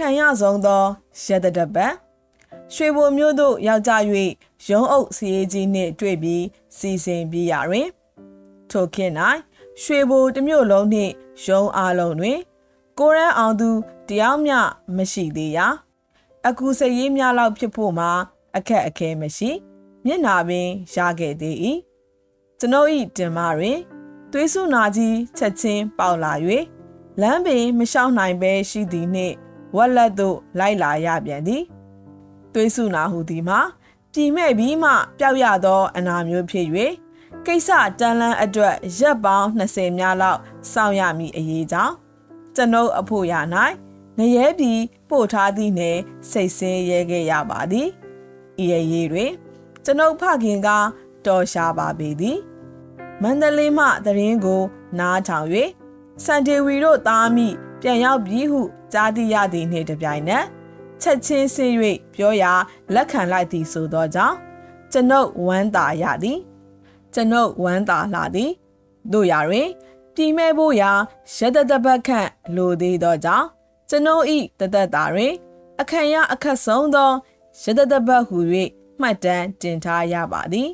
ခံရဆုံးသောရတတပတ်ရွှေဘိုမြို့သို့ရောက်ကြ၍ရုံးအုပ်စီရေးကြီးနှင့်တွေ့ပြီးစီစဉ်ပြီးရတွင်ထိုခေတ်၌ရွှေဘိုတစ်မြို့လုံးနှင့်ရုံးအားလုံးတွင် ကိုရန်အောင်သူတယောက်မျှမရှိသေးရာအခုစရေးများလောက်ဖြစ်ဖို့မှာအခက်အခဲမရှိမျက်နာပင်ရခဲ့သေး၏ကျွန်ုပ်၏တင်မာတွင်သွေးဆုနာကြီးချက်ချင်းပေါက်လာ၍လမ်းပင်မလျှောက်နိုင်ပဲရှိသည်နှင့် ဝက်လက်သို့လိုက်လာရပြန်သည်သွေးဆုနာဟုသည်မှာပြည်မဲ့ပြီးမှပျောက်ရသောအနာမျိုးဖြစ်၍ကိစ္စတန်လန်းအတွက်ရက်ပေါင်း20များလောက်စောင့်ရမည်အရေးကြောင့်ကျွန်ုပ်အဖို့ရ၌ငရဲပြီးပို့ထားသည်နှင့်စိတ်ဆင်းရဲခဲ့ရပါသည်ဤရရေးတွင်ကျွန်ုပ်ဖခင်ကတော်ရှာပါပေသည်မန္တလေးမှသတင်းကို နားထောင်၍ စန်တေဝီတို့သားမိပြန်ရောက်ပြီးဟုကြားသိရသည်နှင့်တပြိုင်နက်ချက်ချင်းဆင်း၍ပြောရာလက်ခံလိုက်သည်ဆိုသောကြောင့်ကျွန်ုပ်ဝမ်းသာရသည်ကျွန်ုပ်ဝမ်းသာလာသည်တို့ရာတွင်ပြည်မဲ့ဖို့ရာရတတပတ်ခန့်လိုသေးသောကြောင့်ကျွန်ုပ်ဤတသက်တာတွင်အခန့်ရအခက်ဆုံးသောရတတပတ်ဟူ၍မှတ်တမ်းတင်ထားရပါသည်